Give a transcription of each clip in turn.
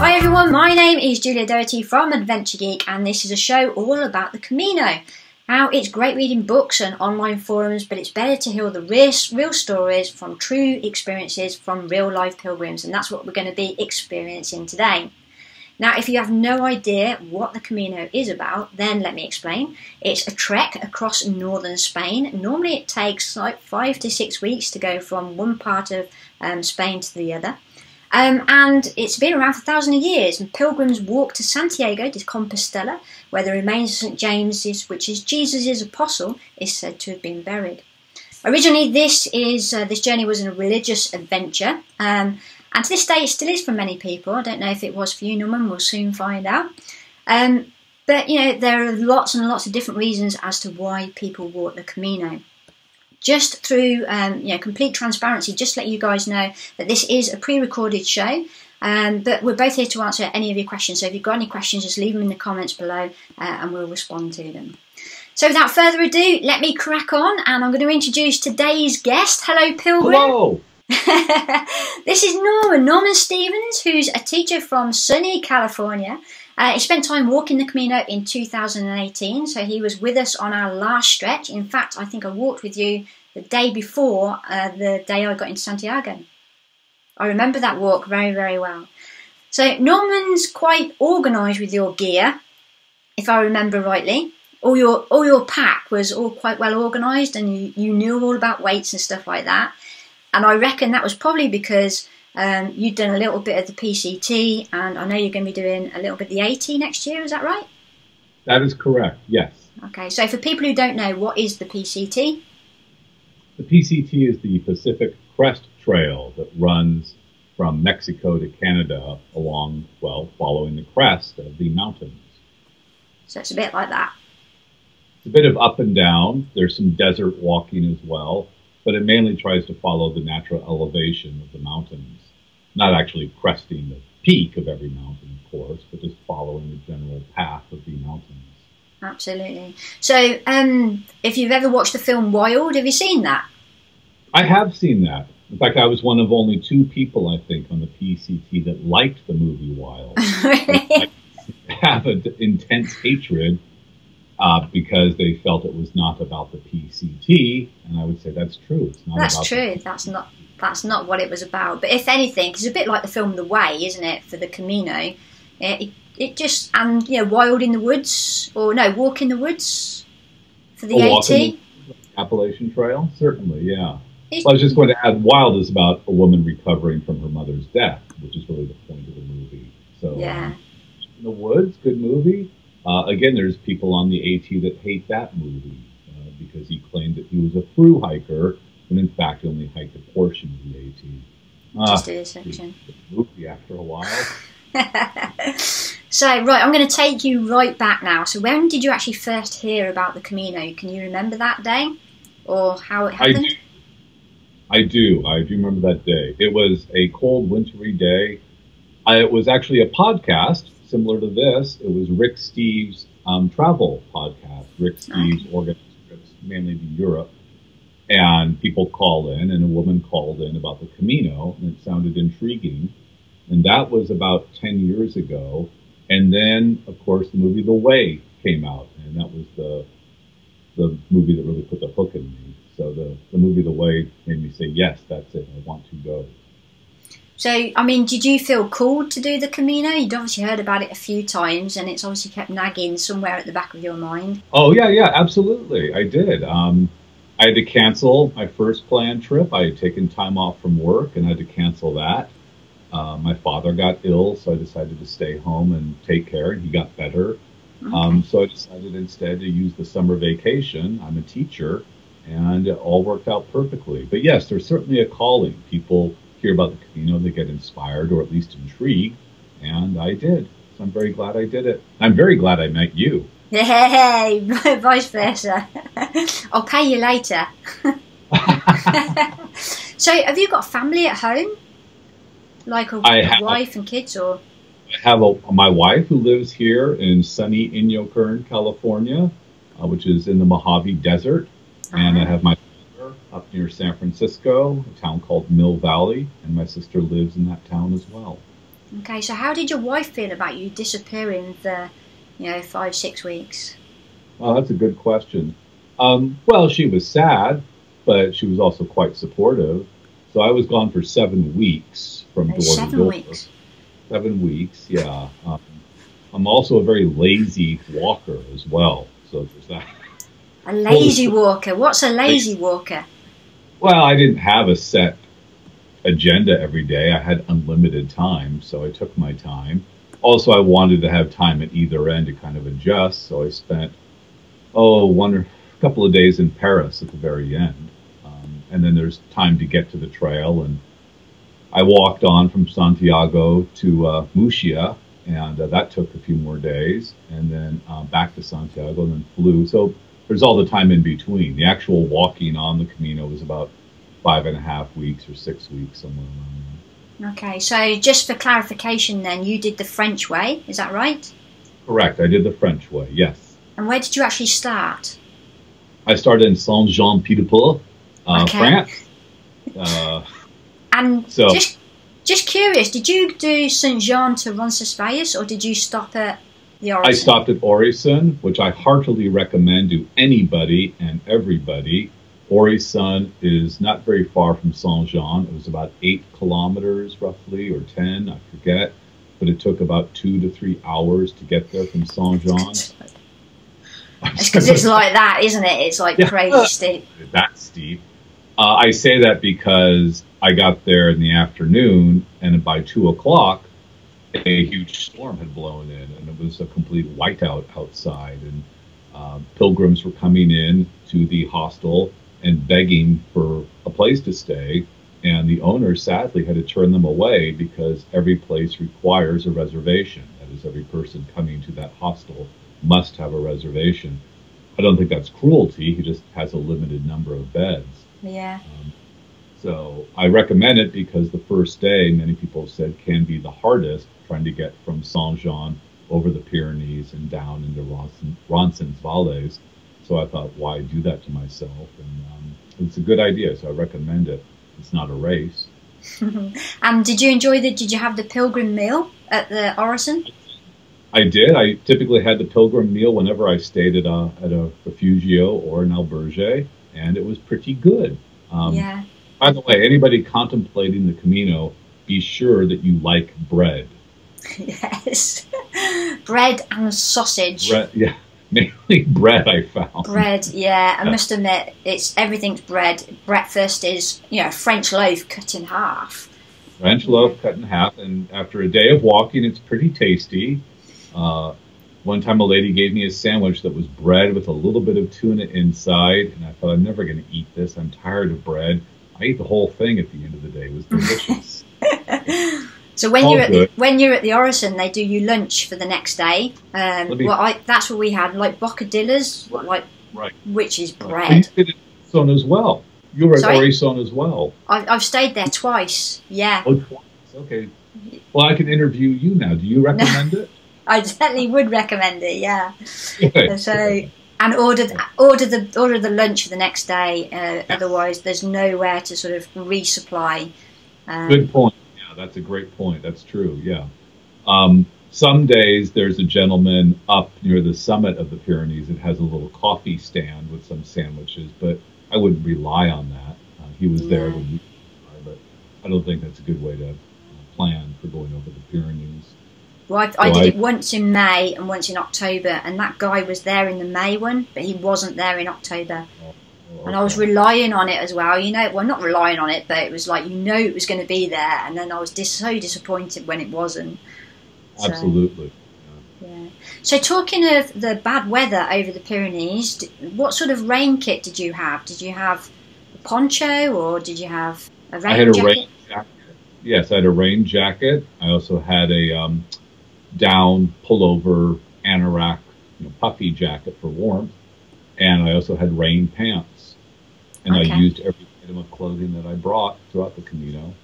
Hi everyone, my name is Julia Doherty from Adventure Geek, and this is a show all about the Camino. Now, it's great reading books and online forums, but it's better to hear the real, stories from true experiences from real life pilgrims, and that's what we're going to be experiencing today. Now, if you have no idea what the Camino is about, then let me explain. It's a trek across northern Spain. Normally, it takes like five to six weeks to go from one part of um, Spain to the other. Um, and it's been around for thousands of years, and pilgrims walk to Santiago de Compostela, where the remains of St. James, which is Jesus' apostle, is said to have been buried. Originally, this is uh, this journey was a religious adventure, um, and to this day, it still is for many people. I don't know if it was for you, Norman. We'll soon find out. Um, but you know, there are lots and lots of different reasons as to why people walk the Camino just through um, you know complete transparency, just let you guys know that this is a pre-recorded show. Um, but we're both here to answer any of your questions. So if you've got any questions, just leave them in the comments below, uh, and we'll respond to them. So without further ado, let me crack on, and I'm going to introduce today's guest. Hello, Pilgrim. Hello. this is Norman, Norman Stephens, who's a teacher from sunny California. Uh, he spent time walking the Camino in 2018, so he was with us on our last stretch. In fact, I think I walked with you the day before uh, the day I got into Santiago. I remember that walk very, very well. So Norman's quite organised with your gear, if I remember rightly. All your all your pack was all quite well organised, and you, you knew all about weights and stuff like that. And I reckon that was probably because um, you'd done a little bit of the PCT, and I know you're going to be doing a little bit of the AT next year. Is that right? That is correct. Yes. Okay. So for people who don't know, what is the PCT? The PCT is the Pacific Crest Trail that runs from Mexico to Canada along, well, following the crest of the mountains. So it's a bit like that. It's a bit of up and down. There's some desert walking as well but it mainly tries to follow the natural elevation of the mountains. Not actually cresting the peak of every mountain, of course, but just following the general path of the mountains. Absolutely. So, um, if you've ever watched the film Wild, have you seen that? I have seen that. In fact, I was one of only two people, I think, on the PCT that liked the movie Wild. I have an intense hatred uh, because they felt it was not about the PCT, and I would say that's true. It's not. That's true. that's not. That's not what it was about. But if anything, it's a bit like the film The Way, isn't it? For the Camino, it, it just and you know, Wild in the Woods, or no, Walk in the Woods for the oh, AT. The Appalachian Trail, certainly, yeah. Well, I was just going to add, Wild is about a woman recovering from her mother's death, which is really the point of the movie. So, yeah. Um, in the Woods, good movie. Uh, again, there's people on the AT that hate that movie uh, because he claimed that he was a through hiker when in fact he only hiked a portion of the AT. Just ah, a section. Movie after a while. so right, I'm going to take you right back now. So when did you actually first hear about the Camino? Can you remember that day, or how it happened? I. I do. I do remember that day. It was a cold, wintry day. I, it was actually a podcast similar to this. It was Rick Steves' um, travel podcast. Rick Steves okay. organized trips mainly to Europe. And people called in, and a woman called in about the Camino, and it sounded intriguing. And that was about 10 years ago. And then, of course, the movie The Way came out, and that was the the movie that really put the hook in me. So the, the movie The Way made me say, yes, that's it. I want to go. So, I mean, did you feel called to do the Camino? You'd obviously heard about it a few times, and it's obviously kept nagging somewhere at the back of your mind. Oh yeah, yeah, absolutely, I did. Um, I had to cancel my first planned trip. I had taken time off from work, and I had to cancel that. Uh, my father got ill, so I decided to stay home and take care, and he got better. Okay. Um, so I decided instead to use the summer vacation. I'm a teacher, and it all worked out perfectly. But yes, there's certainly a calling. People hear about the Camino, they get inspired or at least intrigued, and I did. So I'm very glad I did it. I'm very glad I met you. Hey, vice versa. I'll pay you later. so, have you got family at home? Like a, a wife and kids, or? I have a, my wife who lives here in sunny Inyokern, California, uh, which is in the Mojave Desert. And I uh-huh. have my sister up near San Francisco, a town called Mill Valley, and my sister lives in that town as well. Okay, so how did your wife feel about you disappearing for, you know, five, six weeks? Well, that's a good question. Um, well, she was sad, but she was also quite supportive. So I was gone for seven weeks from Oh, door seven to door. weeks. Seven weeks, yeah. Um, I'm also a very lazy walker as well. So there's that. A lazy walker. What's a lazy walker? Well, I didn't have a set agenda every day. I had unlimited time, so I took my time. Also, I wanted to have time at either end to kind of adjust, so I spent oh one or a couple of days in Paris at the very end, um, and then there's time to get to the trail. And I walked on from Santiago to uh, and uh, that took a few more days, and then uh, back to Santiago, and then flew. So there's all the time in between. The actual walking on the Camino was about five and a half weeks or six weeks, somewhere around there. Okay, so just for clarification, then you did the French way, is that right? Correct. I did the French way. Yes, And where did you actually start? I started in Saint Jean Pied de Port, uh, Okay. France. Uh, And So- just just curious, did you do Saint Jean to Roncesvalles or did you stop at Orisson? I stopped at Orisson, which I heartily recommend to anybody and everybody. Orisson is not very far from Saint Jean. It was about eight kilometers, roughly, or ten, I forget. But it took about two to three hours to get there from Saint Jean. It's because it's like that, isn't it? It's like Yeah. crazy steep. that steep. Uh, I say that because I got there in the afternoon, and by two o'clock, a huge storm had blown in, and it was a complete whiteout outside. And uh, pilgrims were coming in to the hostel and begging for a place to stay, and the owner sadly had to turn them away because every place requires a reservation. That is, every person coming to that hostel must have a reservation. I don't think that's cruelty. He just has a limited number of beds. Yeah. Um, so I recommend it because the first day, many people have said, can be the hardest trying to get from Saint Jean over the Pyrenees and down into Ronson, Ronson's Valles. So I thought, why do that to myself? And um, it's a good idea, so I recommend it. It's not a race. and did you enjoy the? Did you have the pilgrim meal at the Orisson? I did. I typically had the pilgrim meal whenever I stayed at a, at a refugio or an albergue, and it was pretty good. Um, yeah. By the way, anybody contemplating the Camino, be sure that you like bread. Yes. Bread and sausage. Bread, yeah, mainly bread. I found. Bread, yeah. I must admit, it's everything's bread. Breakfast is, you know, French loaf cut in half. French loaf cut in half, and after a day of walking, it's pretty tasty. Uh, one time, a lady gave me a sandwich that was bread with a little bit of tuna inside, and I thought, I'm never going to eat this. I'm tired of bread. I ate the whole thing at the end of the day. It was delicious. So when you're at the, when you're at the Orisson, they do you lunch for the next day. Um, well, I, that's what we had, like bocadillas, like right. which is bread. you stayed at Orisson as well. You were at? Orisson as well. I've, I've stayed there twice. Yeah, Oh, twice. Okay. Well, I can interview you now. Do you recommend it? I definitely would recommend it. Yeah. So and order the, order the order the lunch for the next day. Uh, Otherwise, there's nowhere to sort of resupply. Um, Good point. Yeah, that's a great point. That's true. Yeah. Um, some days there's a gentleman up near the summit of the Pyrenees that has a little coffee stand with some sandwiches, but I wouldn't rely on that. Uh, he was there when we, but I don't think that's a good way to uh, plan for going over the Pyrenees. Well, I, I did I- it once in May and once in October, and that guy was there in the May one, but he wasn't there in October. Oh, And I was relying on it as well, you know. Well, not relying on it, but it was like you know it was going to be there, and then I was dis- so disappointed when it wasn't. So, Absolutely. Yeah. So talking of the bad weather over the Pyrenees, d- what sort of rain kit did you have? Did you have a poncho or did you have a rain I had a jacket? rain jacket. Yes, I had a rain jacket. I also had a um, down pullover anorak, you know, puffy jacket for warmth, and I also had rain pants. And Okay. I used every item of clothing that I brought throughout the Camino.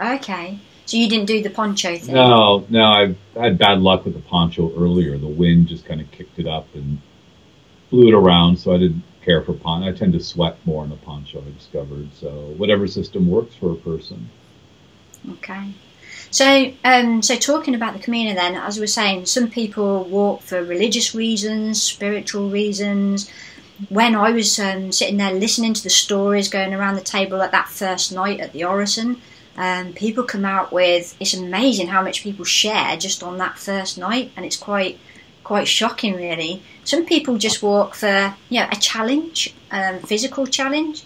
Okay. So you didn't do the poncho thing? No, no, I've had bad luck with the poncho earlier. The wind just kind of kicked it up and blew it around, so I didn't care for poncho. I tend to sweat more in the poncho, I discovered. So whatever system works for a person. Okay. So, um, so talking about the Camino, then, as we were saying, some people walk for religious reasons, spiritual reasons. When I was um, sitting there listening to the stories going around the table at that first night at the Orisson, um, people come out with it's amazing how much people share just on that first night, and it's quite quite shocking, really. Some people just walk for you know a challenge, um, physical challenge.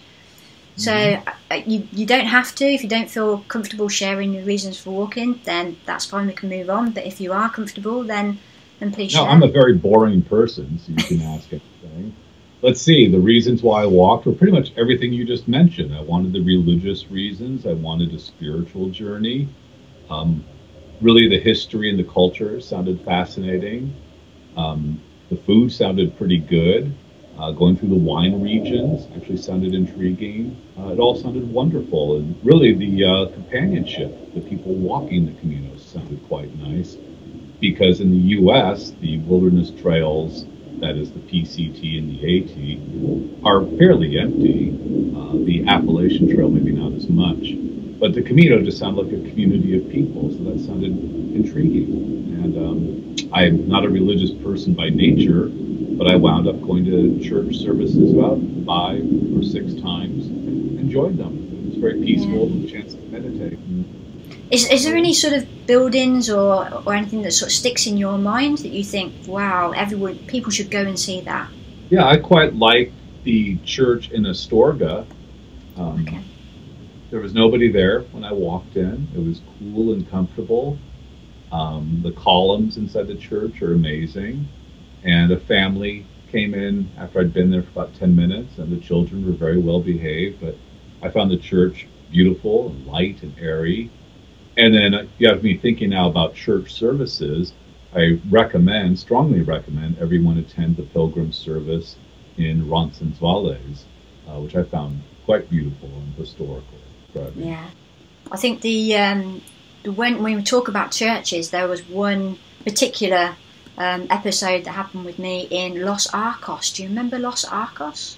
So mm-hmm. Uh, you you don't have to if you don't feel comfortable sharing your reasons for walking, then that's fine. We can move on. But if you are comfortable, then then please. No, share. I'm a very boring person, so you can ask anything. Let's see. The reasons why I walked were pretty much everything you just mentioned. I wanted the religious reasons. I wanted a spiritual journey. Um, really, the history and the culture sounded fascinating. Um, the food sounded pretty good. Uh, going through the wine regions actually sounded intriguing. Uh, it all sounded wonderful, and really the uh, companionship, the people walking the Caminos sounded quite nice. Because in the U.S., the wilderness trails, that is the PCT and the AT, are fairly empty. Uh, the Appalachian Trail maybe not as much, but the Camino just sounded like a community of people, so that sounded intriguing. And um, I'm not a religious person by nature, but I wound up going to church services about five or six times and enjoyed them. It was very peaceful, yeah. a chance to meditate. Is, is there any sort of buildings or, or anything that sort of sticks in your mind that you think, wow, everyone, people should go and see that? Yeah, I quite like the church in Astorga. Um, okay. There was nobody there when I walked in. It was cool and comfortable. Um, the columns inside the church are amazing. And a family came in after I'd been there for about 10 minutes, and the children were very well behaved. But I found the church beautiful and light and airy. And then you have me thinking now about church services. I recommend, strongly recommend, everyone attend the pilgrim service in Roncesvalles, uh, which I found quite beautiful and historical. Yeah, I think the um, when when we talk about churches, there was one particular um, episode that happened with me in Los Arcos. Do you remember Los Arcos?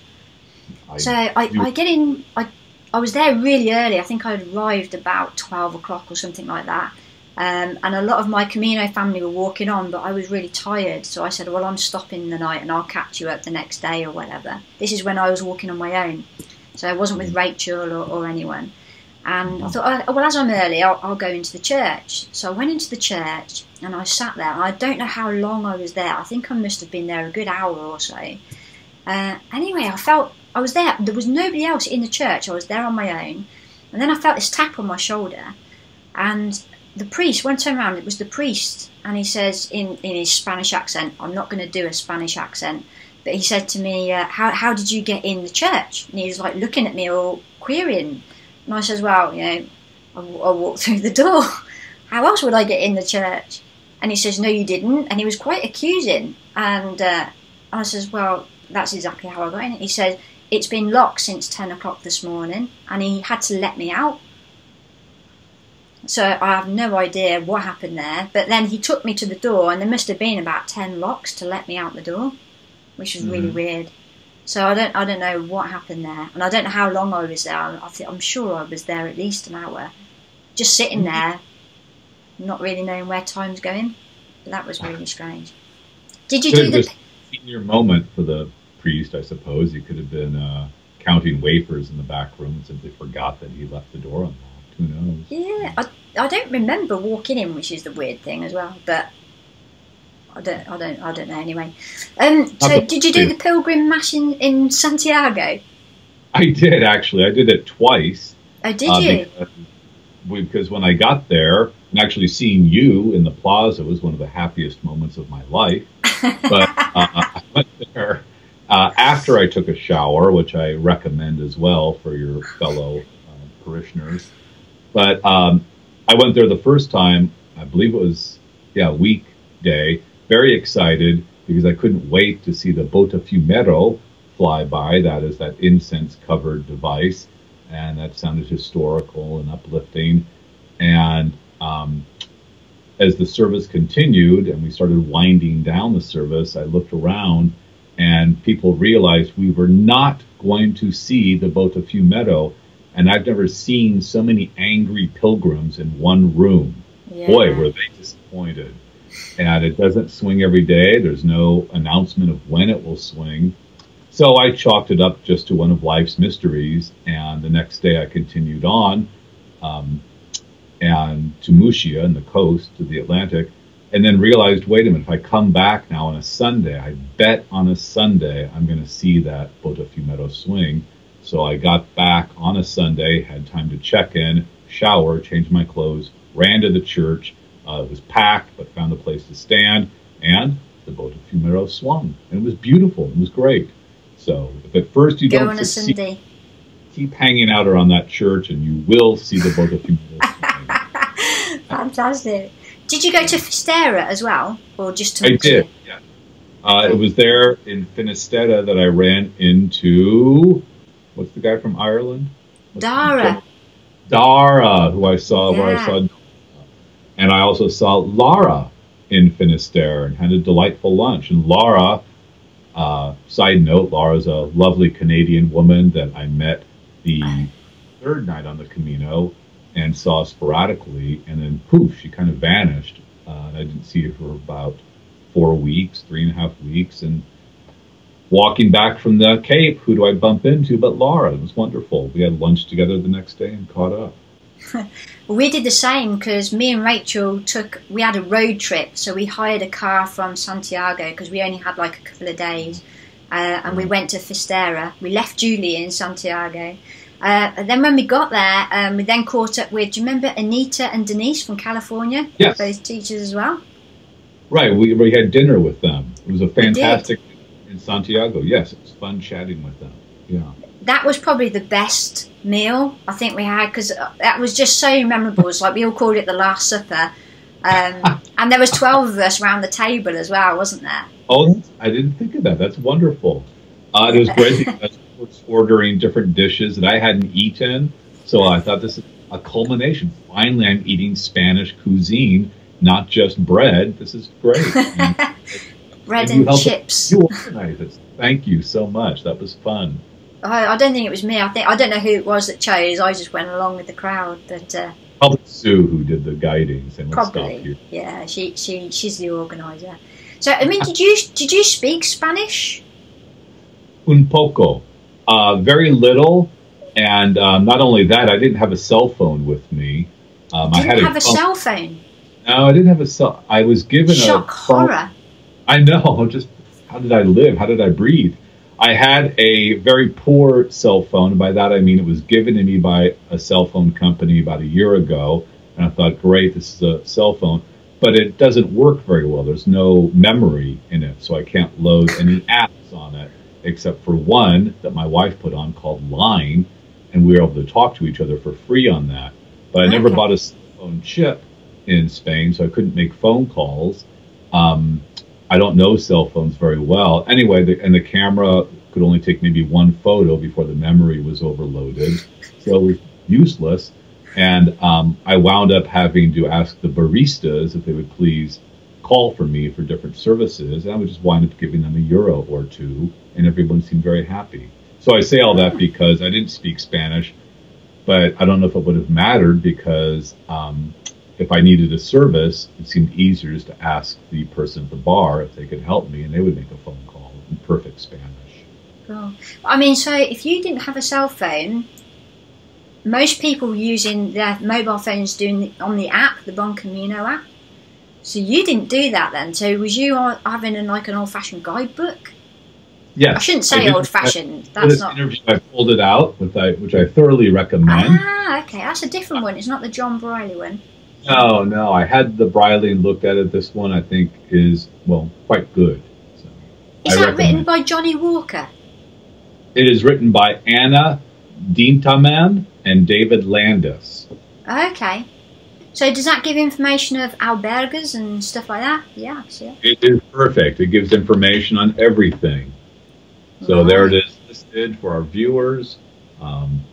I, so I, I get in. I I was there really early. I think I arrived about twelve o'clock or something like that. Um, and a lot of my Camino family were walking on, but I was really tired. So I said, Well, I'm stopping the night and I'll catch you up the next day or whatever. This is when I was walking on my own. So I wasn't with mm. Rachel or, or anyone. And I thought, oh, well, as I'm early, I'll, I'll, go into the church. So I went into the church and I sat there. And I don't know how long I was there. I think I must have been there a good hour or so. Uh, anyway, I felt I was there. There was nobody else in the church. I was there on my own. And then I felt this tap on my shoulder. And the priest, when I turned around, it was the priest. And he says in, in his Spanish accent, I'm not going to do a Spanish accent. But he said to me, uh, how, how did you get in the church? And he was like looking at me all querying. And I says, well, you know, I, I walked through the door. How else would I get in the church? And he says, no, you didn't. And he was quite accusing. And uh, I says, well, that's exactly how I got in. He said, it's been locked since 10 o'clock this morning. And he had to let me out. So I have no idea what happened there. But then he took me to the door, and there must have been about 10 locks to let me out the door, which was mm-hmm. really weird. So I don't I don't know what happened there, and I don't know how long I was there. I th- I'm sure I was there at least an hour, just sitting mm-hmm. there, not really knowing where time's going. But that was really strange. Did you could do the senior moment for the priest? I suppose he could have been uh, counting wafers in the back room and simply forgot that he left the door unlocked. Who knows? Yeah, I I don't remember walking in, which is the weird thing as well. But I don't, I don't, I don't know. Anyway, um, so did you do the pilgrim mass in, in Santiago? I did actually. I did it twice. Oh, did uh, you? Because, because when I got there and actually seeing you in the plaza was one of the happiest moments of my life. but uh, I went there uh, after I took a shower, which I recommend as well for your fellow uh, parishioners. But um, I went there the first time. I believe it was yeah weekday very excited because I couldn't wait to see the Botafumeiro fly by. That is that incense covered device. And that sounded historical and uplifting. And um, as the service continued and we started winding down the service, I looked around and people realized we were not going to see the Botafumeiro and I've never seen so many angry pilgrims in one room. Yeah. Boy, were they disappointed. And it doesn't swing every day. There's no announcement of when it will swing. So I chalked it up just to one of life's mysteries. And the next day I continued on um, and to Muxía and the coast to the Atlantic. And then realized, wait a minute, if I come back now on a Sunday, I bet on a Sunday I'm going to see that Bota Botafumeiro swing. So I got back on a Sunday, had time to check in, shower, change my clothes, ran to the church. Uh, it was packed, but found a place to stand, and the Botafumeiro swung. And it was beautiful. It was great. So if at first you Go don't on a succeed, Sunday. keep hanging out around that church, and you will see the Botafumeiro swing. Fantastic. Did you go to Fisterra as well, or just to I did, yeah. Uh, it was there in Finisterre that I ran into, what's the guy from Ireland? What's Dara. Dara, who I saw where I Yeah. saw, and I also saw Lara in Finisterre and had a delightful lunch. And Lara, uh, side note, Lara's a lovely Canadian woman that I met the third night on the Camino and saw sporadically, and then poof, she kind of vanished. Uh, and I didn't see her for about four weeks, three and a half weeks, and walking back from the Cape, who do I bump into but Laura? It was wonderful. We had lunch together the next day and caught up. We did the same because me and Rachel took. We had a road trip, so we hired a car from Santiago because we only had like a couple of days, uh, and we went to Fisterra. We left Julie in Santiago. Uh, and then when we got there, um, we then caught up with. Do you remember Anita and Denise from California? Yes. Those teachers as well. Right, we, we had dinner with them. It was a fantastic in Santiago. Yes, it was fun chatting with them. Yeah. that was probably the best meal I think we had because that was just so memorable. It's like we all called it the Last Supper, um, and there was twelve of us around the table as well, wasn't there? Oh, I didn't think of that. That's wonderful. Uh, it was great because was ordering different dishes that I hadn't eaten. So I thought this is a culmination. Finally, I'm eating Spanish cuisine, not just bread. This is great. And Bread and chips. You organized it. Thank you so much. That was fun. I, I don't think it was me. I think I don't know who it was that chose. I just went along with the crowd, but uh, Probably Sue who did the guiding. Saying, probably yeah. She she she's the organizer. So I mean, did you did you speak Spanish? Un poco. Uh, very little. And um, not only that, I didn't have a cell phone with me. Um, I Didn't had have a phone- cell phone. No, I didn't have a cell. I was given Shock a phone. horror. I know. Just how did I live? How did I breathe? I had a very poor cell phone. By that I mean it was given to me by a cell phone company about a year ago, and I thought, great, this is a cell phone, but it doesn't work very well. There's no memory in it, so I can't load any apps on it except for one that my wife put on called Line, and we were able to talk to each other for free on that. But I never Okay. bought a phone chip in Spain, so I couldn't make phone calls. Um, I don't know cell phones very well. Anyway, the, and the camera could only take maybe one photo before the memory was overloaded, so it was useless. And um, I wound up having to ask the baristas if they would please call for me for different services, and I would just wind up giving them a euro or two, and everyone seemed very happy. So I say all that because I didn't speak Spanish, but I don't know if it would have mattered because um, if I needed a service, it seemed easier just to ask the person at the bar if they could help me, and they would make a phone call in perfect Spanish. Cool. I mean, so if you didn't have a cell phone, most people using their mobile phones doing the, on the app, the Bon Camino app. So you didn't do that then. So was you having an, like an old-fashioned guidebook? Yes, I shouldn't say old-fashioned. That's this not. interview, I pulled it out, which I, which I thoroughly recommend. Ah, okay. That's a different one. It's not the John Brierley one. No, no, I had the Brierley and looked at it. This one I think is well quite good. So, Is I that recommend. written by Johnny Walker? It is written by Anna Dintaman and David Landis. Okay. So does that give information of albergas and stuff like that? Yeah, see it. Is perfect. It gives information on everything. So there it is listed for our viewers. Um,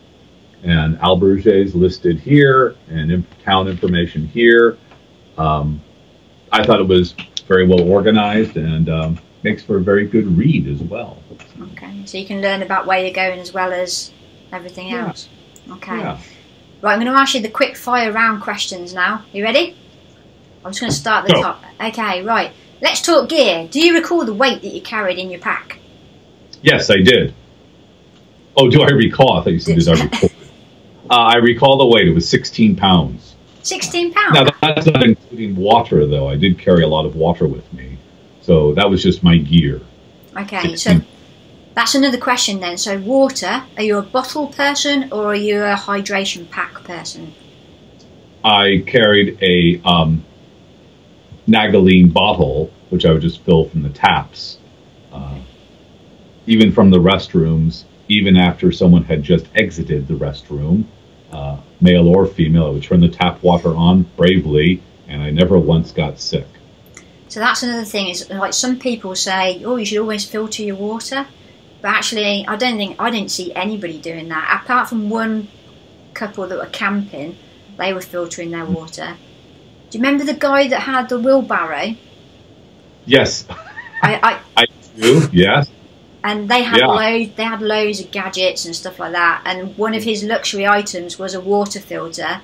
and is listed here and in, town information here. Um, I thought it was very well organized and um, makes for a very good read as well. Okay, so you can learn about where you're going as well as everything Yeah. else. Okay. Yeah. Right, I'm going to ask you the quick fire round questions now. You ready? I'm just going to start at the top. Okay, right. Let's talk gear. Do you recall the weight that you carried in your pack? Yes, I did. Oh, do I recall? I thought you said did I recall? Uh, I recall the weight. It was 16 pounds. 16 pounds. Now that's not including water, though. I did carry a lot of water with me, so that was just my gear. Okay, so that's another question then. So, water, are you a bottle person or are you a hydration pack person? I carried a um, Nalgene bottle, which I would just fill from the taps, uh, even from the restrooms. Even after someone had just exited the restroom, uh, male or female, I would turn the tap water on bravely, and I never once got sick. So that's another thing is like some people say, oh, you should always filter your water, but actually, I don't think I didn't see anybody doing that apart from one couple that were camping. They were filtering their water. Do you remember the guy that had the wheelbarrow? Yes, I, I I do. Yes. and they had Yeah. loads. They had loads of gadgets and stuff like that. And one of his luxury items was a water filter.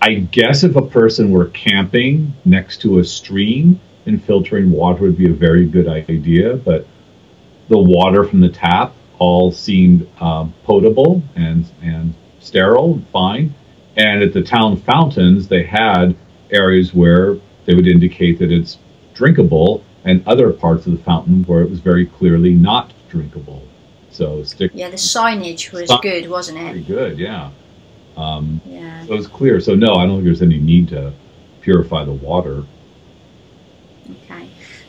I guess if a person were camping next to a stream, and filtering water would be a very good idea. But the water from the tap all seemed um, potable and and sterile and fine. And at the town fountains, they had areas where they would indicate that it's drinkable, and other parts of the fountain where it was very clearly not drinkable. So stick Yeah, the signage was Sign- good, wasn't it? pretty it? good, yeah. Um, Yeah. so it's clear. So no, I don't think there's any need to purify the water.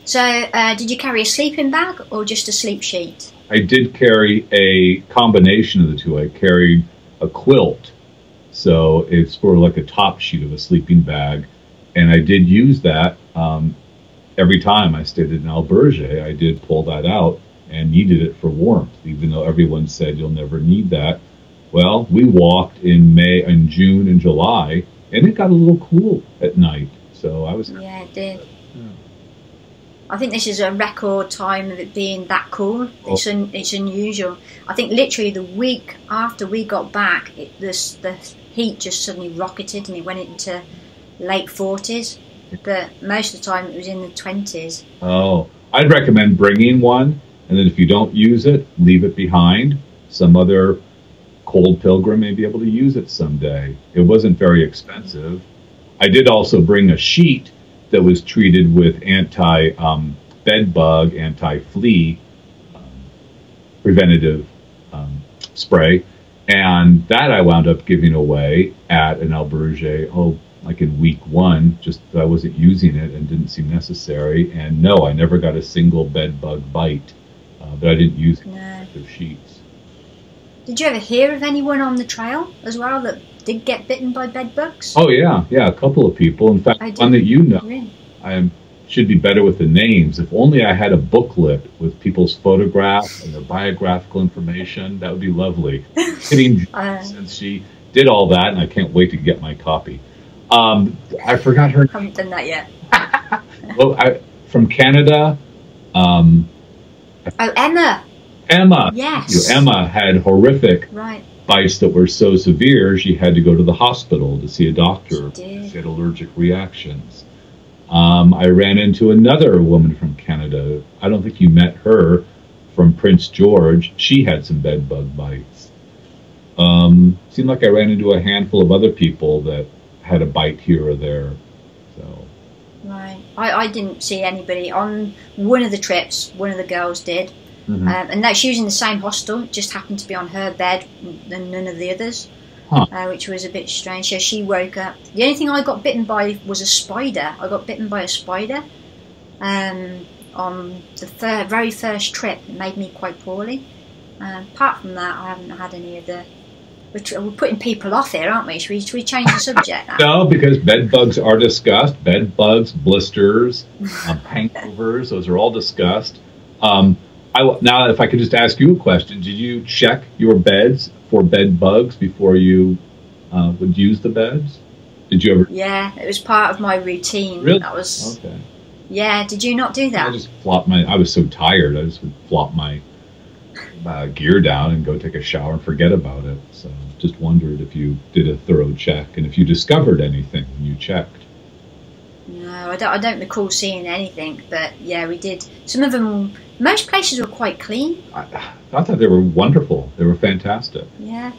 So, uh, did you carry a sleeping bag or just a sleep sheet? I did carry a combination of the two. I carried a quilt, so it's sort of like a top sheet of a sleeping bag, and I did use that um, every time I stayed in Alberge. I did pull that out and needed it for warmth, even though everyone said you'll never need that. Well, we walked in May and June and July, and it got a little cool at night. So I was Yeah, it did. I think this is a record time of it being that cool. Oh. It's un, it's unusual. I think literally the week after we got back, it, this the heat just suddenly rocketed and it went into late forties. But most of the time it was in the twenties. Oh, I'd recommend bringing one, and then if you don't use it, leave it behind. Some other cold pilgrim may be able to use it someday. It wasn't very expensive. I did also bring a sheet that was treated with anti um, bed bug, anti flea um, preventative um, spray, and that I wound up giving away at an alberge. Oh, like in week one, just I wasn't using it and didn't seem necessary. And no, I never got a single bed bug bite, uh, but I didn't use No. sheets. Did you ever hear of anyone on the trail as well that did get bitten by bed bugs? Oh yeah, yeah, a couple of people. In fact, I one that you know. Really? I should be better with the names. If only I had a booklet with people's photographs and their biographical information, that would be lovely. Kidding, Uh, since she did all that, and I can't wait to get my copy. Um, I forgot her. haven't done that yet. Well, I, from Canada, um, Oh, Emma. Emma. Yes. You, Emma had horrific Right. Bites that were so severe she had to go to the hospital to see a doctor. She. She had allergic reactions. Um, I ran into another woman from Canada. I don't think you met her from Prince George. She had some bed bug bites. Um, seemed like I ran into a handful of other people that had a bite here or there. So Right. I, I didn't see anybody on one of the trips. One of the girls did, mhm. um, and that she was in the same hostel. it Just happened to be on her bed than none of the others, Huh. uh, which was a bit strange. So she woke up. The only thing I got bitten by was a spider. I got bitten by a spider um, on the fir- very first trip. It made me quite poorly. Uh, apart from that, I haven't had any of the. We're, tr- we're putting people off here, aren't we? Should we, should we change the subject now? No, because bed bugs are discussed. Bed bugs, blisters, um, hangovers, those are all discussed. Um, I, now, if I could just ask you a question, did you check your beds for bed bugs before you uh, would use the beds? Did you ever? Yeah, it was part of my routine. Really? That was. Okay. Yeah, did you not do that? I just flop my. I was so tired. I just would flop my uh, gear down and go take a shower and forget about it. So just wondered if you did a thorough check and if you discovered anything when you checked. No, I don't, I don't recall seeing anything, but yeah, we did. Some of them, most places were quite clean. I, I thought they were wonderful. They were fantastic. Yeah.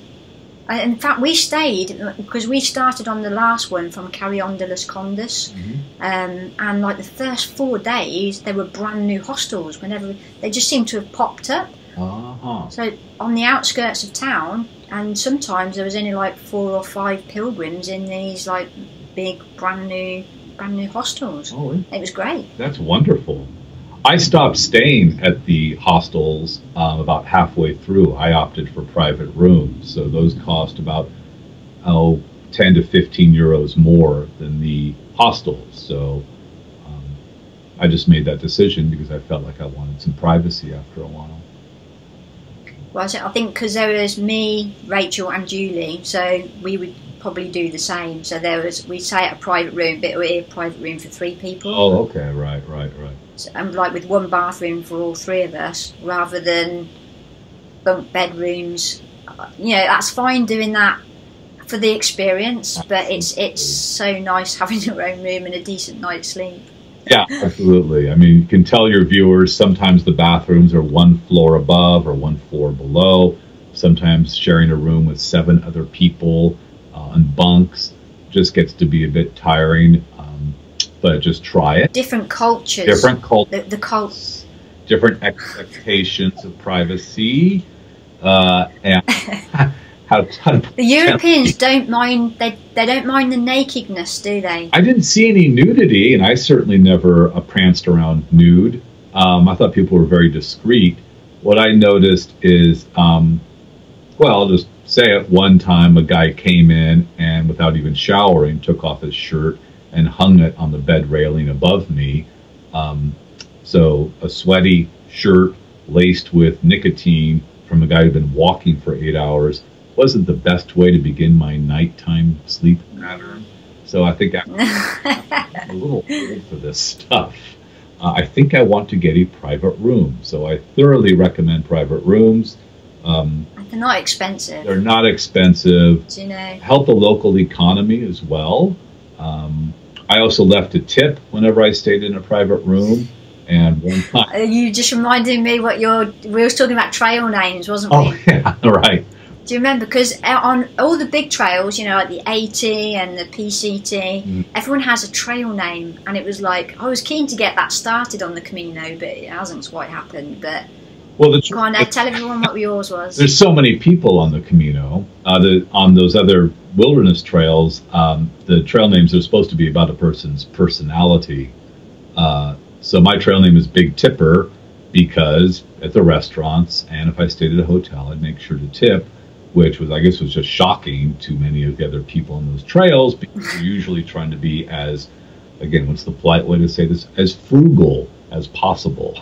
I, in fact, we stayed because we started on the last one from Carrion de los Condes, um, and like the first four days, they were brand new hostels. Whenever they just seemed to have popped up. Uh-huh. So on the outskirts of town, and sometimes there was only like four or five pilgrims in these like big brand new brand new hostels. Oh, It was great. That's wonderful. I stopped staying at the hostels um, about halfway through. I opted for private rooms, so those cost about oh 10 to 15 euros more than the hostels. So um, I just made that decision because I felt like I wanted some privacy after a while. Well, I I think because there was me, Rachel, and Julie, so we would probably do the same. So there was we say at a private room, but we're a private room for three people, Oh, okay, right, right, right. so, and like with one bathroom for all three of us, rather than bunk bedrooms. You know, that's fine doing that for the experience, but it's it's so nice having your own room and a decent night's sleep. Yeah, absolutely. I mean, you can tell your viewers sometimes the bathrooms are one floor above or one floor below. Sometimes sharing a room with seven other people uh, on bunks just gets to be a bit tiring. Um, but just try it. Different cultures, Different cultures, the, the cult. different expectations of privacy, uh, and how to. The Europeans don't mind they they don't mind the nakedness, do they? I didn't see any nudity, and I certainly never uh, pranced around nude. Um, I thought people were very discreet. What I noticed is, um, well, I'll just say at one time a guy came in and without even showering took off his shirt and hung it on the bed railing above me. Um, so a sweaty shirt laced with nicotine from a guy who'd been walking for eight hours wasn't the best way to begin my nighttime sleep pattern. So I think I'm a little old for this stuff. Uh, I think I want to get a private room. So I thoroughly recommend private rooms. Um, They're not expensive, they're not expensive. do you know? Help the local economy as well. Um, I also left a tip whenever I stayed in a private room. And one time, Uh, you just reminded me what your we were talking about trail names, wasn't we? oh yeah, right. Do you remember? Because on all the big trails, you know, like the AT and the PCT, Mm. everyone has a trail name, and it was like I was keen to get that started on the Camino, but it hasn't quite happened. But Well, the, go on, tell everyone what yours was. there's so many people on the Camino. Uh, the, on those other wilderness trails, um, the trail names are supposed to be about a person's personality. Uh, so my trail name is Big Tipper because at the restaurants and if I stayed at a hotel, I'd make sure to tip, which was I guess was just shocking to many of the other people on those trails because you're usually trying to be as, again, what's the polite way to say this, as frugal as possible.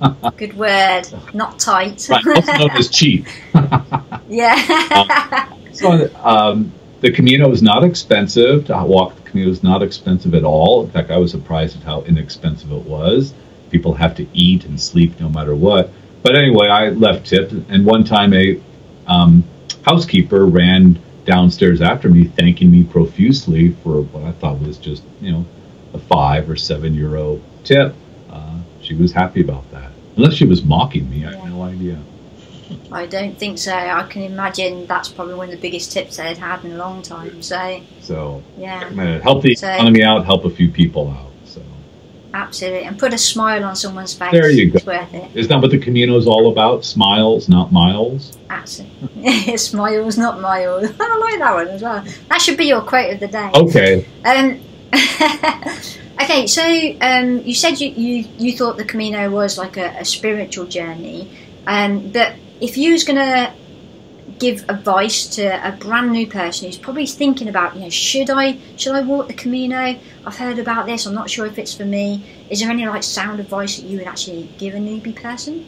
Good word, not tight. Right, also known as cheap. yeah. So um, the Camino is not expensive. To walk the Camino is not expensive at all. In fact, I was surprised at how inexpensive it was. People have to eat and sleep no matter what. But anyway, I left tip, and one time a um, housekeeper ran downstairs after me, thanking me profusely for what I thought was just you know a five or seven euro tip. Uh, she was happy about that, unless she was mocking me. I have no idea. I don't think so. I can imagine that's probably one of the biggest tips they'd had in a long time. So, So yeah, help the So- economy out, help a few people out. So. absolutely. And put a smile on someone's face. There you go. It's worth it. Isn't that what the Camino is all about? Smiles, not miles. Absolutely. Smiles, not miles. I like that one as well. That should be your quote of the day. Okay. Um, okay, so um, you said you, you, you thought the Camino was like a, a spiritual journey, um, but if you was gonna give advice to a brand new person who's probably thinking about, you know, should I should I walk the Camino? I've heard about this. I'm not sure if it's for me. Is there any like sound advice that you would actually give a newbie person?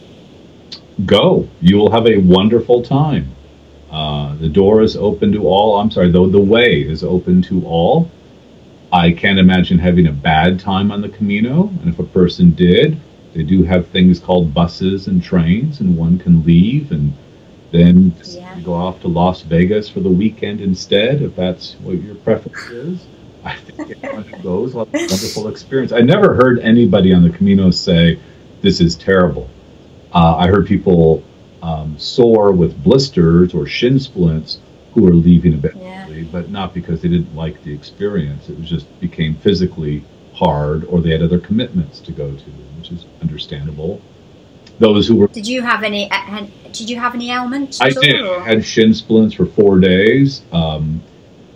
Go. You will have a wonderful time. Uh, the door is open to all. I'm sorry, though the way is open to all. I can't imagine having a bad time on the Camino. And if a person did, They do have things called buses and trains, and one can leave and then Yeah. go off to Las Vegas for the weekend instead, if that's what your preference is. I think anyone who goes will have a wonderful experience. I never heard anybody on the Camino say, "This is terrible." Uh, I heard people um, sore with blisters or shin splints who were leaving eventually, but not because they didn't like the experience. It was just became physically hard, or they had other commitments to go to, which is understandable. Those who were Did you have any? uh, Did you have any ailments? I all, did. or- I had shin splints for four days. Um,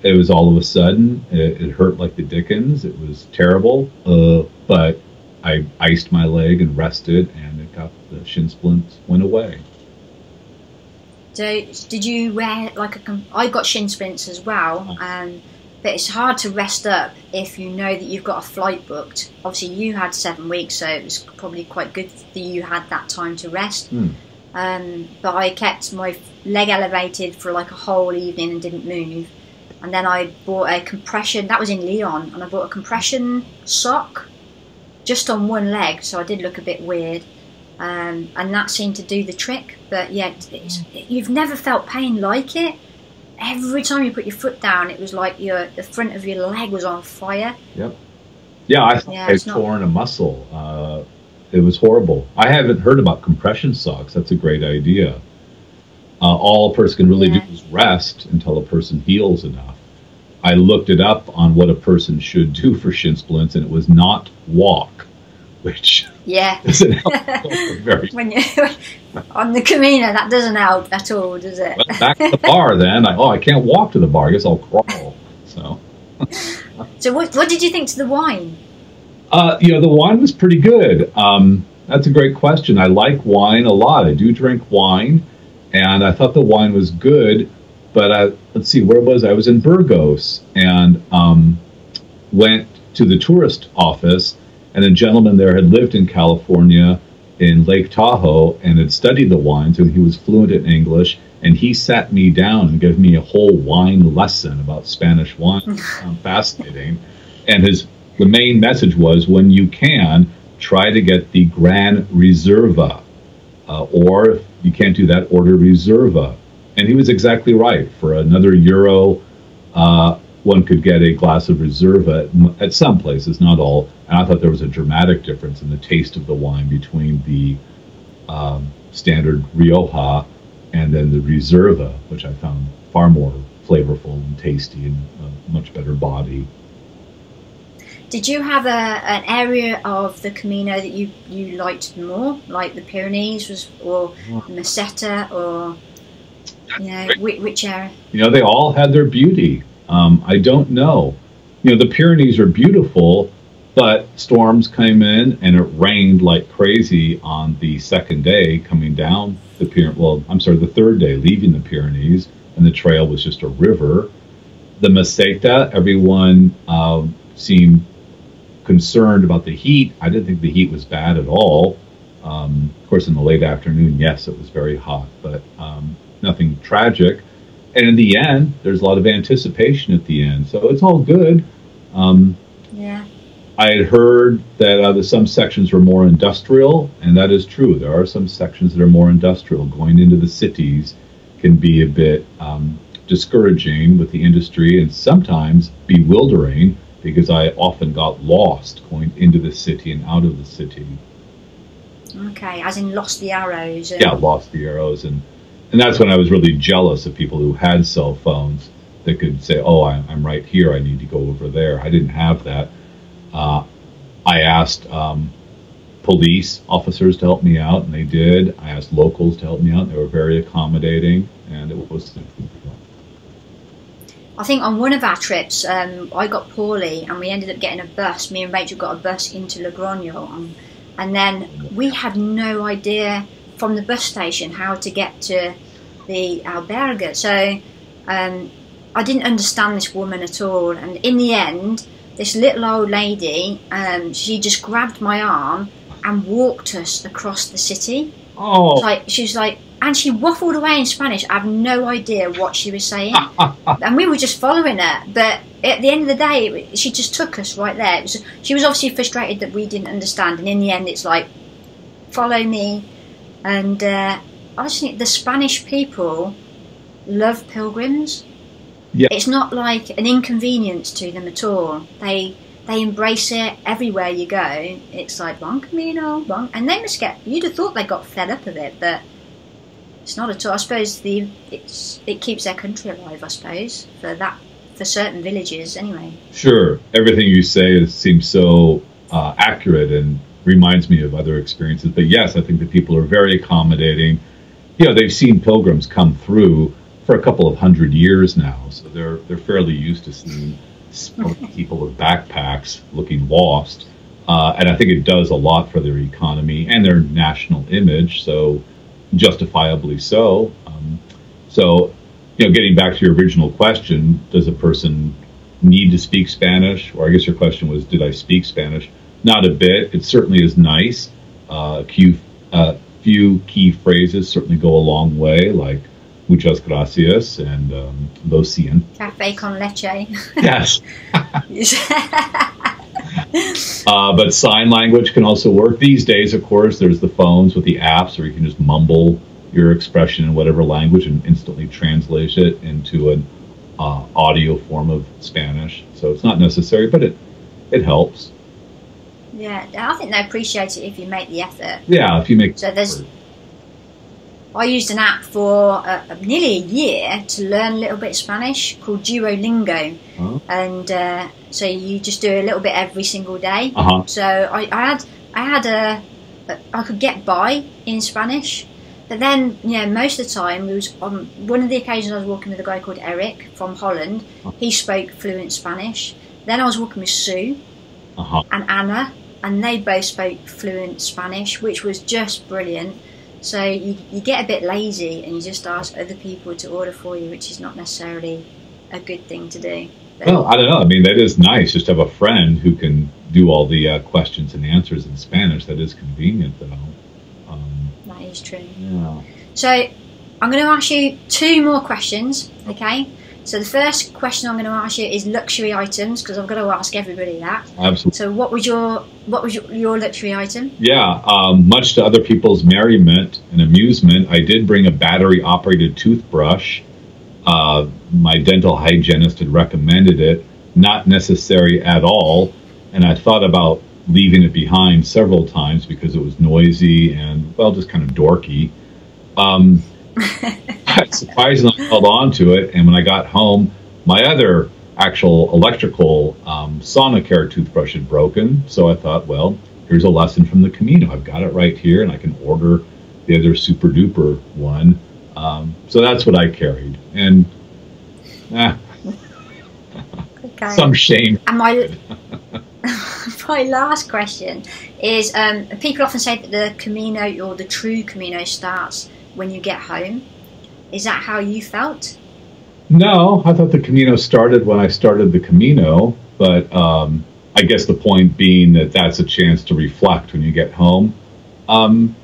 it was all of a sudden. It, it hurt like the dickens. It was terrible. Uh, but I iced my leg and rested, and it got the shin splints went away. So, did you wear like a? I got shin splints as well, um, but it's hard to rest up if you know that you've got a flight booked. Obviously, you had seven weeks, so it was probably quite good that you had that time to rest. Hmm. Um, but I kept my leg elevated for like a whole evening and didn't move. And then I bought a compression. That was in Leon, and I bought a compression sock just on one leg, so I did look a bit weird. Um, and that seemed to do the trick. But yeah, it's, you've never felt pain like it. Every time you put your foot down, it was like your the front of your leg was on fire. Yeah, I thought Yeah, I'd it's not- a muscle. Uh, it was horrible. I haven't heard about compression socks. That's a great idea. Uh, all a person can really Yeah. do is rest until a person heals enough. I looked it up on what a person should do for shin splints, and it was not walk, which Yeah. very when you on the Camino, that doesn't help at all, does it? well, back to the bar then. I, oh, I can't walk to the bar. I guess I'll crawl. So, So what what did you think to the wine? uh, you know, the wine was pretty good. Um, that's a great question. I like wine a lot. I do drink wine, and I thought the wine was good. But I, let's see, where was I? I was in Burgos and um, went to the tourist office, and a gentleman there had lived in California in Lake Tahoe and had studied the wines, and he was fluent in English. And he sat me down and gave me a whole wine lesson about Spanish wine. fascinating. And his the main message was when you can try to get the Gran Reserva, uh, or if you can't do that, order Reserva. And he was exactly right. For another euro, uh, one could get a glass of Reserva at, at some places, not all. And I thought there was a dramatic difference in the taste of the wine between the um, standard Rioja and then the Reserva, which I found far more flavorful and tasty and a much better body. Did you have a an area of the Camino that you, you liked more, like the Pyrenees was, or Meseta, or you know, which, which area? You know, they all had their beauty. Um, I don't know. You know, the Pyrenees are beautiful, but storms came in and it rained like crazy on the second day coming down the Pyrenees. Well, I'm sorry, the third day leaving the Pyrenees, and the trail was just a river. The Meseta, everyone um, seemed concerned about the heat. I didn't think the heat was bad at all. Um, of course, in the late afternoon, yes, it was very hot, but um, nothing tragic. And in the end, there's a lot of anticipation at the end, so it's all good. Um, Yeah. I had heard that uh, the, some sections were more industrial, and that is true. There are some sections that are more industrial. Going into the cities can be a bit um, discouraging with the industry and sometimes bewildering because I often got lost going into the city and out of the city. Okay, as in lost the arrows. And, Yeah, lost the arrows, and and that's when I was really jealous of people who had cell phones that could say, "Oh, I'm, I'm right here. I need to go over there." I didn't have that. Uh, I asked um, police officers to help me out, and they did. I asked locals to help me out. They were very accommodating, and it was. I think on one of our trips, um, I got poorly and we ended up getting a bus. Me and Rachel got a bus into Logroño, um, and then we had no idea from the bus station how to get to the albergue. So um, I didn't understand this woman at all. And in the end, this little old lady, um, she just grabbed my arm and walked us across the city. Oh, Like she was like, and she waffled away in Spanish. I have no idea what she was saying, and we were just following her. But at the end of the day, she just took us right there. Was, she was obviously frustrated that we didn't understand, and in the end, it's like follow me, and uh, I just think the Spanish people love pilgrims. Yeah. It's not like an inconvenience to them at all. They they embrace it everywhere you go. It's like Bon Camino, bon, and they must get. You'd have thought they got fed up of it, but it's not at all. I suppose the it's it keeps their country alive. I suppose for that for certain villages anyway. Sure, everything you say is, seems so uh, accurate and reminds me of other experiences. But yes, I think the people are very accommodating. You know, they've seen pilgrims come through for a couple of hundred years now, so they're they're fairly used to seeing people with backpacks looking lost. Uh, and I think it does a lot for their economy and their national image. So, justifiably so. Um, so, you know, getting back to your original question, does a person need to speak Spanish? Or I guess your question was, did I speak Spanish? Not a bit. It certainly is nice. Uh, few, uh, few key phrases certainly go a long way, like muchas gracias and um, lo siento. Cafe con leche. Yes. uh, but sign language can also work these days. Of course, there's the phones with the apps, where you can just mumble your expression in whatever language and instantly translate it into an uh, audio form of Spanish. So it's not necessary, but it it helps. Yeah, I think they appreciate it if you make the effort. Yeah, if you make. So there's. I used an app for uh, nearly a year to learn a little bit of Spanish called Duolingo, and uh, so you just do a little bit every single day. Uh huh. So I, I had I had a, a I could get by in Spanish, but then you know most of the time it was on one of the occasions I was walking with a guy called Eric from Holland. He spoke fluent Spanish. Then I was walking with Sue Uh huh. and Anna, and they both spoke fluent Spanish, which was just brilliant. So you, you get a bit lazy and you just ask other people to order for you, which is not necessarily a good thing to do. But Well, I don't know. I mean, that is nice just to have a friend who can do all the uh, questions and answers in Spanish. That is convenient, though. Um, that is true. yeah. So I'm going to ask you two more questions, okay? So the first question I'm going to ask you is luxury items because I've got to ask everybody that. Absolutely. So what was your what was your, your luxury item? Yeah, um, much to other people's merriment and amusement, I did bring a battery operated toothbrush. Uh, my dental hygienist had recommended it, not necessary at all. And I thought about leaving it behind several times because it was noisy and, well, just kind of dorky. Um, surprisingly, I held on to it. And when I got home, my other actual electrical um, Sonicare toothbrush had broken. So I thought, well, here's a lesson from the Camino. I've got it right here, and I can order the other super duper one. Um, so that's what I carried, and eh, Okay. some shame. And my my last question is: um, people often say that the Camino or the true Camino starts when you get home. Is that how you felt? No, I thought the Camino started when I started the Camino, but um, I guess the point being that that's a chance to reflect when you get home. Um,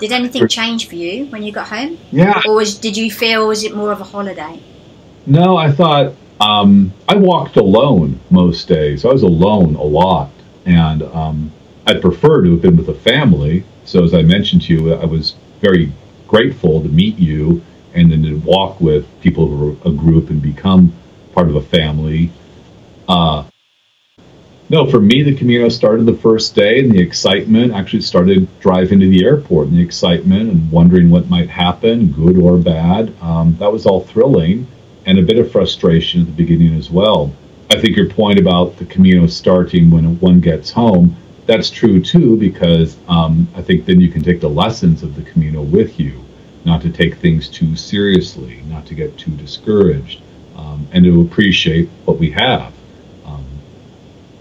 Did anything change for you when you got home, yeah, or was, did you feel was it more of a holiday? No, I thought um, I walked alone most days. I was alone a lot, and um, I'd prefer to have been with a family. So, as I mentioned to you, I was very grateful to meet you and then to walk with people who are a group and become part of a family. Uh, no, for me, the Camino started the first day, and the excitement actually started driving to the airport, and the excitement and wondering what might happen, good or bad. Um, that was all thrilling and a bit of frustration at the beginning as well. I think your point about the Camino starting when one gets home, that's true too, because um, I think then you can take the lessons of the Camino with you, not to take things too seriously, not to get too discouraged, um, and to appreciate what we have. Um,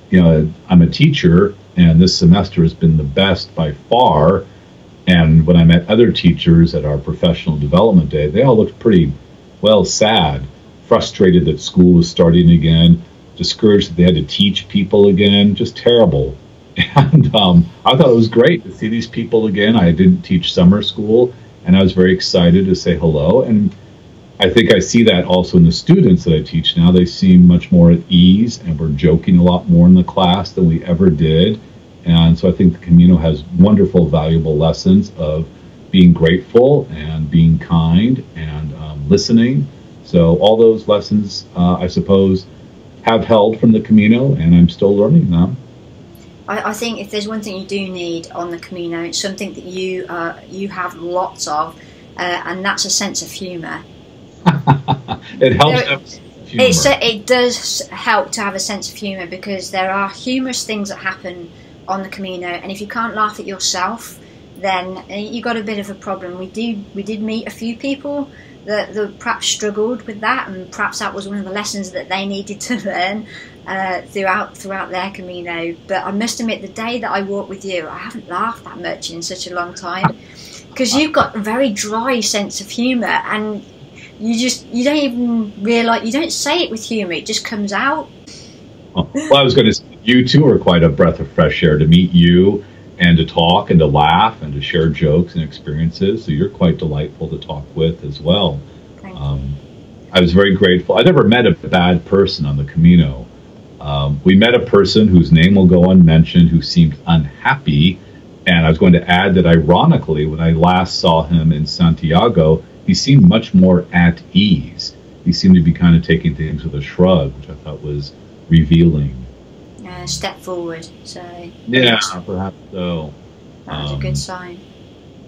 you know, I'm a teacher, and this semester has been the best by far. And when I met other teachers at our professional development day, they all looked pretty well sad, frustrated that school was starting again, discouraged that they had to teach people again, just terrible. And um, I thought it was great to see these people again. I didn't teach summer school, and I was very excited to say hello. And I think I see that also in the students that I teach now. They seem much more at ease, and we're joking a lot more in the class than we ever did. And so I think the Camino has wonderful, valuable lessons of being grateful and being kind and um, listening. So all those lessons, uh, I suppose, have held from the Camino, and I'm still learning them. I, I, think if there's one thing you do need on the Camino, it's something that you uh, you have lots of, uh, and that's a sense of humour. it helps. There, it does help to have a sense of humour because there are humorous things that happen on the Camino, and if you can't laugh at yourself, then uh, you got a bit of a problem. We do we did meet a few people that, that perhaps struggled with that, and perhaps that was one of the lessons that they needed to learn uh, throughout throughout their Camino. But I must admit, the day that I walked with you, I haven't laughed that much in such a long time because you've got a very dry sense of humour, and you just you don't even realise you don't say it with humour; it just comes out. Well, I was going to say you too are quite a breath of fresh air to meet you and to talk and to laugh and to share jokes and experiences. So you're quite delightful to talk with as well. Um, I was very grateful. I never met a bad person on the Camino. Um, we met a person whose name will go unmentioned who seemed unhappy. And I was going to add that ironically, when I last saw him in Santiago, he seemed much more at ease. He seemed to be kind of taking things with a shrug, which I thought was revealing. Uh, step forward, so. Yeah, perhaps so. That was um, a good um, sign.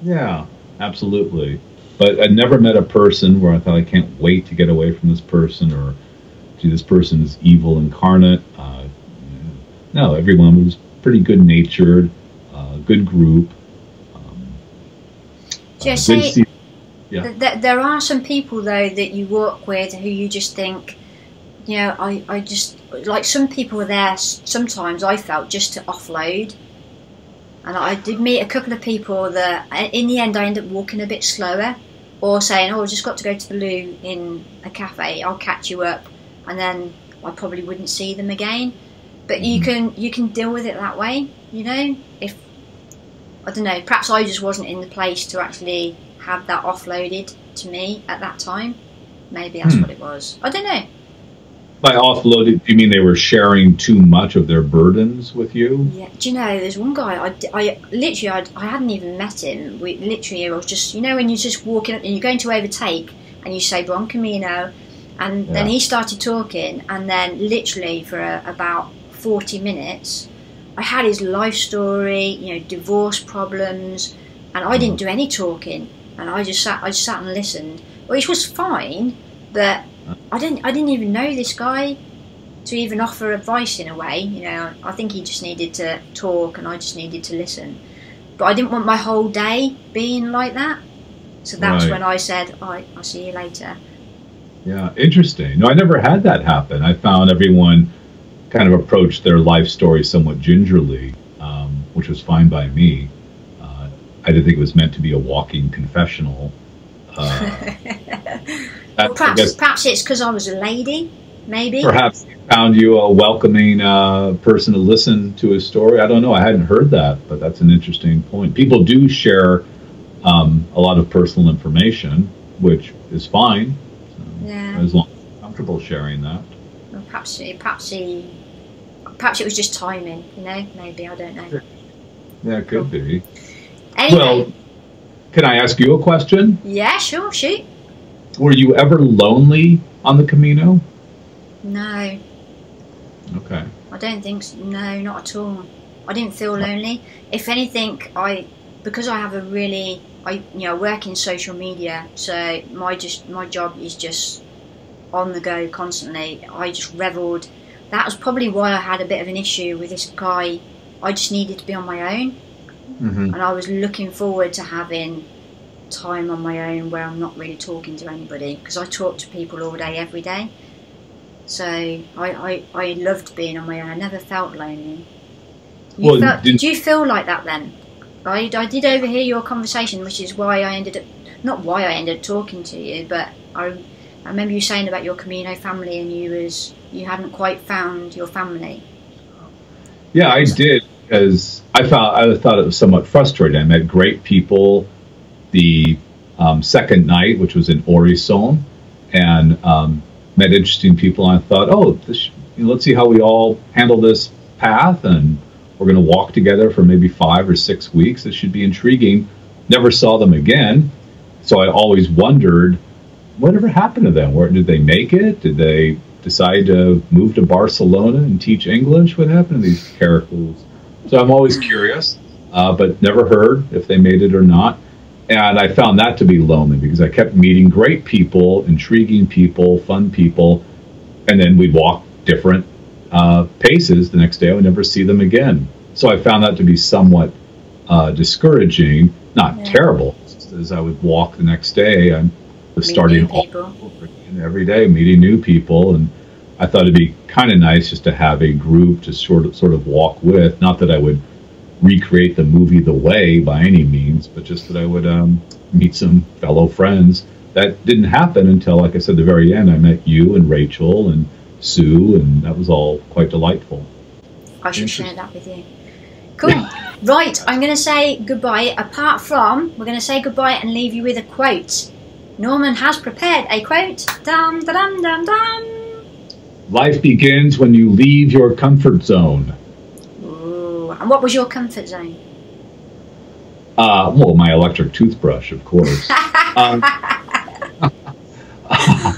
Yeah, absolutely. But I never met a person where I thought I can't wait to get away from this person or do this person is evil incarnate. Uh, no, everyone was pretty good natured, uh, good group. Um, Just uh, yeah. th- there are some people though that you work with who you just think, you know, I, I just like some people were there. Sometimes I felt just to offload. And I did meet a couple of people that, in the end, I ended up walking a bit slower, or saying, "Oh, I've just got to go to the loo in a cafe. I'll catch you up." and then I probably wouldn't see them again. But mm-hmm. you can you can deal with it that way, you know. If I don't know, perhaps I just wasn't in the place to actually have that offloaded to me at that time. Maybe that's hmm. what it was. I don't know. By offloaded, do you mean they were sharing too much of their burdens with you? Yeah. Do you know, there's one guy, I, I literally, I'd, I hadn't even met him. We literally, I was just, you know, when you're just walking and you're going to overtake and you say Bon Camino and yeah. then he started talking, and then literally for a, about 40 minutes, I had his life story, you know, divorce problems, and I didn't mm. do any talking, and I just sat, I just sat and listened, which was fine, but I didn't, I didn't even know this guy to even offer advice in a way. You know, I think he just needed to talk, and I just needed to listen. But I didn't want my whole day being like that, so that's right. when I said, "All right, I'll see you later." Yeah, interesting. No, I never had that happen. I found everyone kind of approached their life story somewhat gingerly, um, which was fine by me. Uh, I didn't think it was meant to be a walking confessional. Uh, well, perhaps, perhaps it's because I was a lady, maybe. Perhaps found you a welcoming uh, person to listen to his story. I don't know. I hadn't heard that, but that's an interesting point. People do share um, a lot of personal information, which is fine. Yeah. As long as comfortable sharing that. Well, perhaps, perhaps he, perhaps it was just timing. You know, maybe I don't know. Yeah, it could be. Anyway. Well, can I ask you a question? Yeah, sure, shoot. Were you ever lonely on the Camino? No. Okay. I don't think so. No, not at all. I didn't feel lonely. If anything, I because I have a really I you know work in social media, so my just my job is just on the go constantly. I just revelled. That was probably why I had a bit of an issue with this guy. I just needed to be on my own, mm-hmm. and I was looking forward to having time on my own where I'm not really talking to anybody because I talk to people all day, every day. So I, I, I loved being on my own. I never felt lonely. You well, felt, did you feel like that then? I, I did overhear your conversation, which is why I ended up, not why I ended up talking to you, but I, I remember you saying about your Camino family and you was you hadn't quite found your family. Yeah, I did because I found I thought it was somewhat frustrating. I met great people the um, second night, which was in Orisson, and um, met interesting people. And I thought, oh, this, you know, let's see how we all handle this path and We're going to walk together for maybe five or six weeks. This should be intriguing. Never saw them again. So I always wondered whatever happened to them? Where did they make it? Did they decide to move to Barcelona and teach English? What happened to these characters? So I'm always curious, uh, but never heard if they made it or not. And I found that to be lonely because I kept meeting great people, intriguing people, fun people, and then we'd walk different uh, paces the next day. I would never see them again. So I found that to be somewhat uh, discouraging, not yeah. terrible. As I would walk the next day, I was starting all over again every day, meeting new people, and I thought it'd be kind of nice just to have a group to sort of sort of walk with. Not that I would recreate the movie The Way by any means, but just that I would um, meet some fellow friends. That didn't happen until, like I said, the very end. I met you and Rachel and Sue, and that was all quite delightful. I should share that with you. Cool. right, I'm going to say goodbye. Apart from, we're going to say goodbye and leave you with a quote. Norman has prepared a quote. Dum, dum, dum, dum. Life begins when you leave your comfort zone. And what was your comfort zone? Uh, well, my electric toothbrush, of course. um, I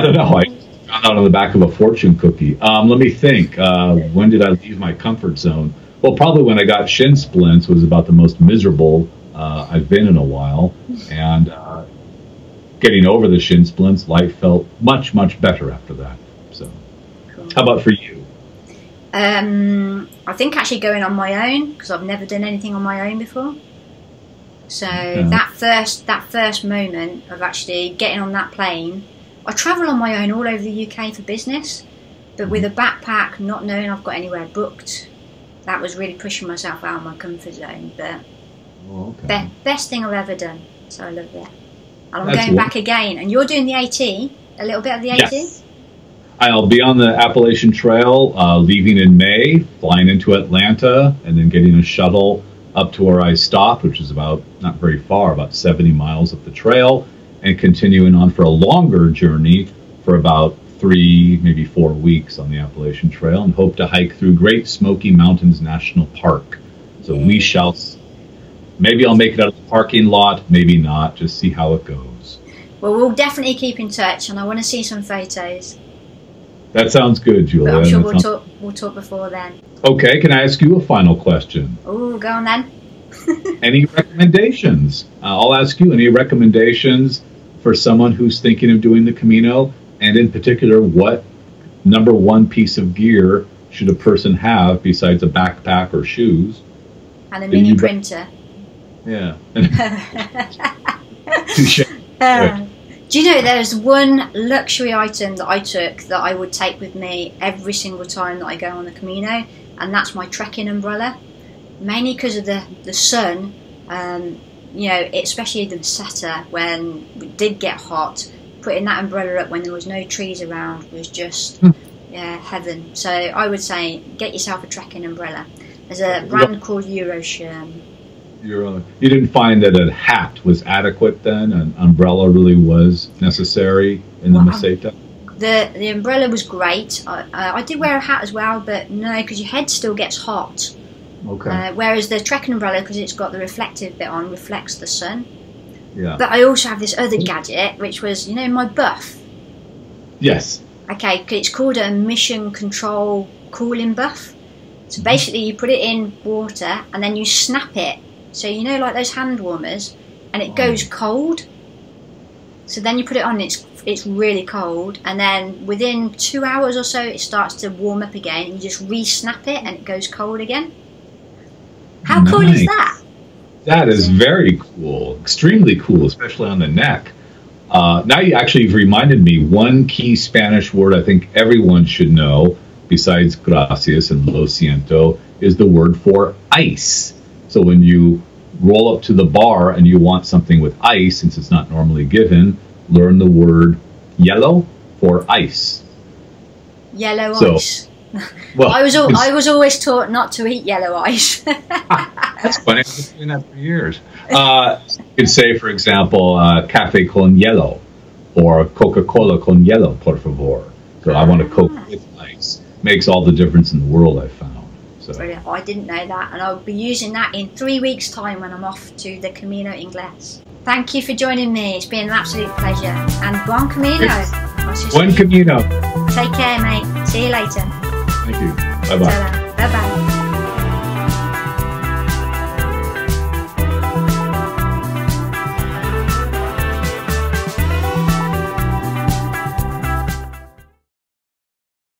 don't know. I found out on the back of a fortune cookie. Um, let me think. Uh, when did I leave my comfort zone? Well, probably when I got shin splints was about the most miserable uh, I've been in a while, and uh, getting over the shin splints, life felt much much better after that. So, cool. how about for you? Um, I think actually going on my own because I've never done anything on my own before. So that first that first moment of actually getting on that plane, I travel on my own all over the UK for business, but with a backpack, not knowing I've got anywhere booked, that was really pushing myself out of my comfort zone. But oh, okay. be- best thing I've ever done. So I love that. And I'm That's going back again. And you're doing the AT, a little bit of the AT? I'll be on the Appalachian Trail, uh, leaving in May, flying into Atlanta, and then getting a shuttle up to where I stopped, which is about not very far, about 70 miles up the trail, and continuing on for a longer journey for about three, maybe four weeks on the Appalachian Trail, and hope to hike through Great Smoky Mountains National Park. So we shall see. Maybe I'll make it out of the parking lot, maybe not, just see how it goes. Well, we'll definitely keep in touch, and I want to see some photos. That sounds good, Julia. But I'm sure we'll talk, we'll talk before then. Okay, can I ask you a final question? Oh, go on then. any recommendations? Uh, I'll ask you any recommendations for someone who's thinking of doing the Camino, and in particular, what number one piece of gear should a person have besides a backpack or shoes? And a mini printer. Yeah. uh, do you know there's one luxury item that I took that I would take with me every single time that I go on the Camino, and that's my trekking umbrella. Mainly because of the the sun, um, you know, especially the Meseta when it did get hot. Putting that umbrella up when there was no trees around was just hmm. yeah heaven. So I would say get yourself a trekking umbrella. There's a brand called Euroschirm you you didn't find that a hat was adequate then? An umbrella really was necessary in the well, Meseta? The, the umbrella was great. I, uh, I did wear a hat as well, but no, because your head still gets hot. Okay. Uh, whereas the trekking umbrella, because it's got the reflective bit on, reflects the sun. Yeah. But I also have this other gadget, which was, you know, my buff. Yes. Okay, it's called a mission control cooling buff. So mm-hmm. basically, you put it in water and then you snap it so you know, like those hand warmers, and it goes cold. So then you put it on, it's it's really cold, and then within two hours or so, it starts to warm up again. You just re-snap it, and it goes cold again. How nice. cool is that? That is very cool, extremely cool, especially on the neck. Uh, now you actually have reminded me one key Spanish word I think everyone should know, besides gracias and lo siento, is the word for ice. So when you roll up to the bar and you want something with ice, since it's not normally given, learn the word yellow for ice. Yellow so, ice. Well, I was I was always taught not to eat yellow ice. that's funny. I've been doing that for years. Uh, you could say, for example, uh, "Cafe con hielo" or "Coca-Cola con hielo, por favor." So I want a Coke ah. with ice. Makes all the difference in the world. I found. So Brilliant. I didn't know that, and I'll be using that in three weeks' time when I'm off to the Camino Ingles. Thank you for joining me. It's been an absolute pleasure. And Bon Camino. Yes. I'll see you buen camino. Take care, mate. See you later. Thank you. Bye bye. Bye bye.